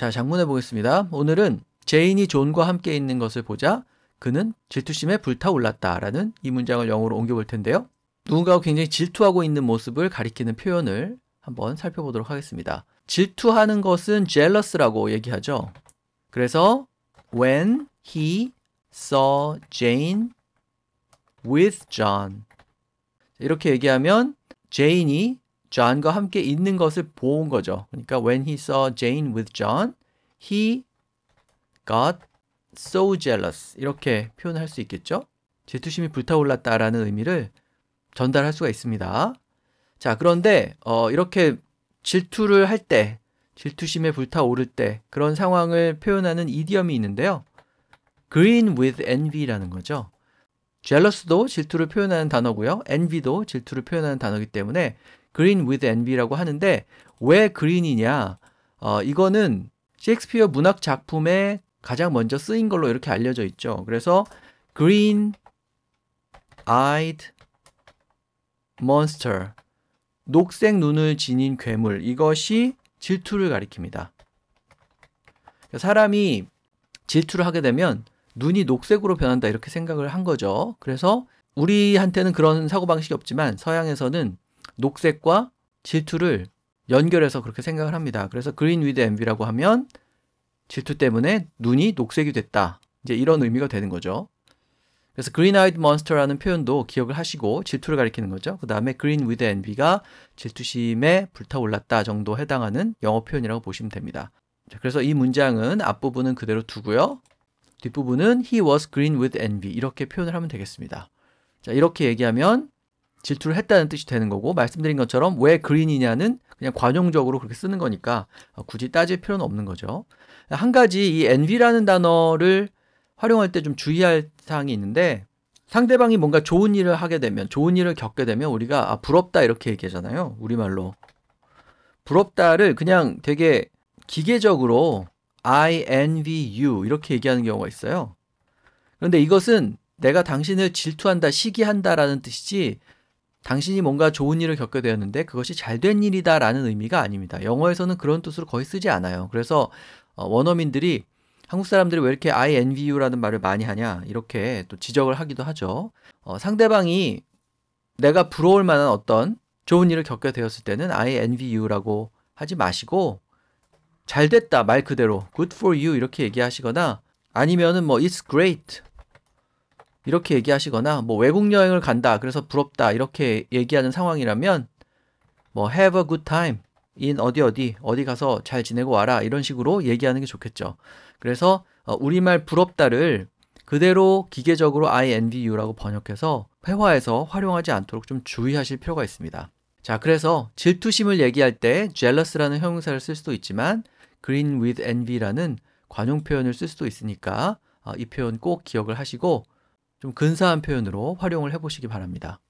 자, 작문해 보겠습니다. 오늘은 제인이 존과 함께 있는 것을 보자 그는 질투심에 불타올랐다라는 이 문장을 영어로 옮겨 볼 텐데요. 누군가가 굉장히 질투하고 있는 모습을 가리키는 표현을 한번 살펴보도록 하겠습니다. 질투하는 것은 jealous라고 얘기하죠. 그래서 when he saw Jane with John 이렇게 얘기하면 제인이 존과 함께 있는 것을 본 거죠. 그러니까 when he saw Jane with John, he got so jealous 이렇게 표현할 수 있겠죠. 질투심이 불타올랐다라는 의미를 전달할 수가 있습니다. 자, 그런데 어, 이렇게 질투를 할 때, 질투심에 불타오를 때 그런 상황을 표현하는 이디엄이 있는데요. green with envy라는 거죠. jealous도 질투를 표현하는 단어고요. envy도 질투를 표현하는 단어이기 때문에 green with envy라고 하는데 왜 green이냐? 어, 이거는 셰익스피어 문학 작품에 가장 먼저 쓰인 걸로 이렇게 알려져 있죠. 그래서 green eyed monster 녹색 눈을 지닌 괴물 이것이 질투를 가리킵니다. 사람이 질투를 하게 되면 눈이 녹색으로 변한다 이렇게 생각을 한 거죠. 그래서 우리한테는 그런 사고방식이 없지만 서양에서는 녹색과 질투를 연결해서 그렇게 생각을 합니다. 그래서 green with envy라고 하면 질투 때문에 눈이 녹색이 됐다. 이제 이런 의미가 되는 거죠. 그래서 green eyed monster라는 표현도 기억을 하시고 질투를 가리키는 거죠. 그 다음에 green with envy가 질투심에 불타올랐다 정도 해당하는 영어 표현이라고 보시면 됩니다. 그래서 이 문장은 앞부분은 그대로 두고요. 뒷부분은 he was green with envy 이렇게 표현을 하면 되겠습니다. 자, 이렇게 얘기하면 질투를 했다는 뜻이 되는 거고 말씀드린 것처럼 왜 green이냐는 그냥 관용적으로 그렇게 쓰는 거니까 굳이 따질 필요는 없는 거죠. 한 가지 이 envy라는 단어를 활용할 때 좀 주의할 사항이 있는데 상대방이 뭔가 좋은 일을 하게 되면 좋은 일을 겪게 되면 우리가 아 부럽다 이렇게 얘기하잖아요. 우리말로. 부럽다를 그냥 되게 기계적으로 I envy you 이렇게 얘기하는 경우가 있어요. 그런데 이것은 내가 당신을 질투한다, 시기한다라는 뜻이지 당신이 뭔가 좋은 일을 겪게 되었는데 그것이 잘 된 일이다라는 의미가 아닙니다. 영어에서는 그런 뜻으로 거의 쓰지 않아요. 그래서 어, 원어민들이 한국 사람들이 왜 이렇게 I envy you라는 말을 많이 하냐 이렇게 또 지적을 하기도 하죠. 어, 상대방이 내가 부러울 만한 어떤 좋은 일을 겪게 되었을 때는 I envy you라고 하지 마시고 잘 됐다 말 그대로 good for you 이렇게 얘기하시거나 아니면은 뭐 it's great 이렇게 얘기하시거나 뭐 외국 여행을 간다 그래서 부럽다 이렇게 얘기하는 상황이라면 뭐 have a good time in 어디 어디 어디 가서 잘 지내고 와라 이런 식으로 얘기하는 게 좋겠죠. 그래서 어, 우리말 부럽다를 그대로 기계적으로 I envy you라고 번역해서 회화에서 활용하지 않도록 좀 주의하실 필요가 있습니다. 자, 그래서 질투심을 얘기할 때 jealous라는 형용사를 쓸 수도 있지만 green with envy라는 관용 표현을 쓸 수도 있으니까 어, 이 표현 꼭 기억을 하시고 좀 근사한 표현으로 활용을 해보시기 바랍니다.